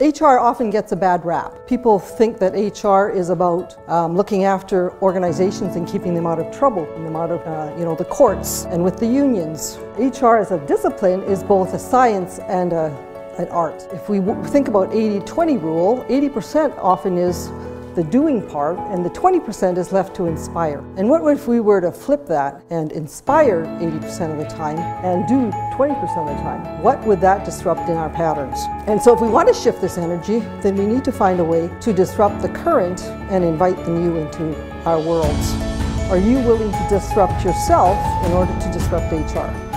HR often gets a bad rap. People think that HR is about um, looking after organizations and keeping them out of trouble, keeping them out of, uh, you know, the courts and with the unions. HR as a discipline is both a science and a, an art. If we think about 80-20 rule, 80% often is the doing part, and the 20% is left to inspire. And what if we were to flip that and inspire 80% of the time and do 20% of the time? What would that disrupt in our patterns? And so if we want to shift this energy, then we need to find a way to disrupt the current and invite the new into our worlds. Are you willing to disrupt yourself in order to disrupt HR?